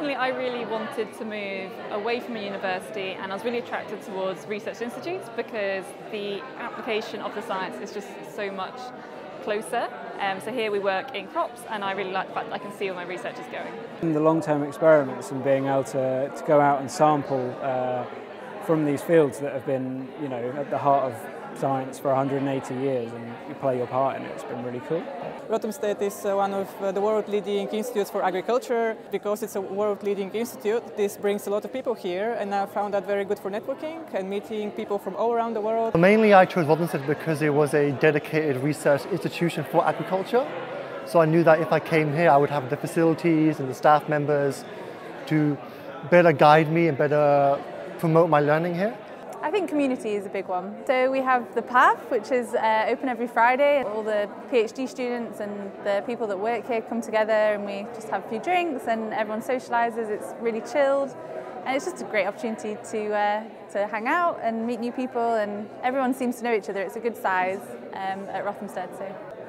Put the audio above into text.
personally, I really wanted to move away from a university and I was really attracted towards research institutes because the application of the science is just so much closer. Um, so here we work in crops and I really like the fact that I can see where my research is going. And the long-term experiments and being able to, to go out and sample uh, from these fields that have been, you know, at the heart of science for 180 years and you play your part in it. It's been really cool. Rothamsted is uh, one of uh, the world leading institutes for agriculture. Because it's a world leading institute, this brings a lot of people here and I found that very good for networking and meeting people from all around the world. Mainly I chose Rothamsted because it was a dedicated research institution for agriculture. So I knew that if I came here I would have the facilities and the staff members to better guide me and better promote my learning here. I think community is a big one. So we have the PATH, which is uh, open every Friday. All the PhD students and the people that work here come together and we just have a few drinks and everyone socialises. It's really chilled and it's just a great opportunity to, uh, to hang out and meet new people and everyone seems to know each other. It's a good size um, at Rothamsted. So.